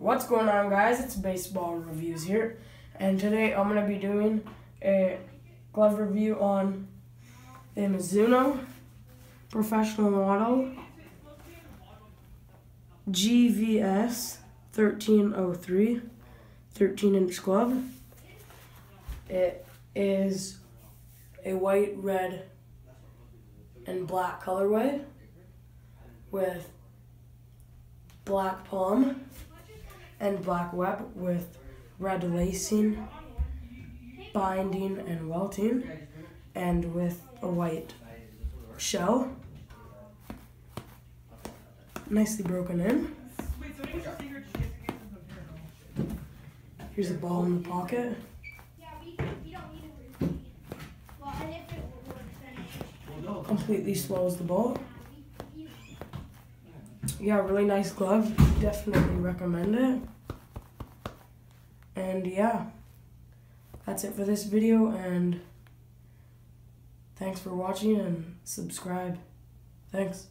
What's going on, guys? It's Baseball Reviews here, and today I'm going to be doing a glove review on the Mizuno Professional Model GVS 1303 13 inch glove. It is a white, red, and black colorway with black palm and black web with red lacing, binding, and welting, and with a white shell. Nicely broken in. Here's a ball in the pocket. Completely swallows the ball. Yeah, really nice glove. Definitely recommend it. And yeah, that's it for this video. And thanks for watching and subscribe. Thanks.